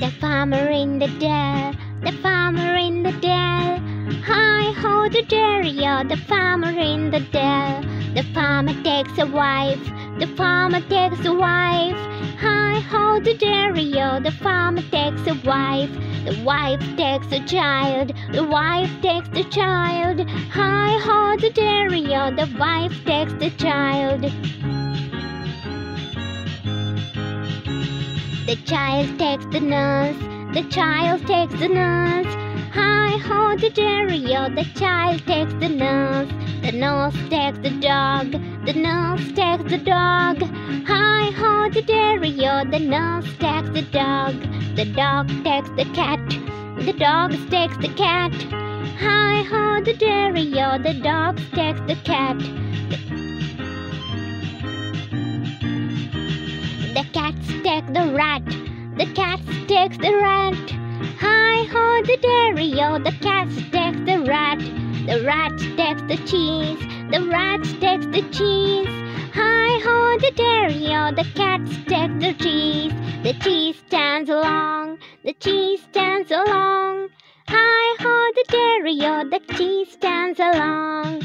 The farmer in the dell, the farmer in the dell. Hi ho the dairy-o, the farmer in the dell. The farmer takes a wife, the farmer takes a wife. Hi ho the dairy-o, the farmer takes a wife. The wife takes a child, the wife takes the child. Hi ho the dairy-o, the wife takes the child. The child takes the nurse, the child takes the nurse. Hi ho the dairy-o, oh, the child takes the nurse. The nurse takes the dog, the nurse takes the dog. Hi ho the dairy-o, oh, the nurse takes the dog. The dog takes the cat, the dog takes the cat. Hi ho the dairy-o, oh, the dog takes the cat. Take the rat, the cat takes the rat. Hi ho the dairy-o, the cat takes the rat. The rat takes the cheese, the rat takes the cheese. Hi ho the dairy-o, the cat takes the cheese. The cheese stands along, the cheese stands along. Hi ho the dairy-o, the cheese stands along.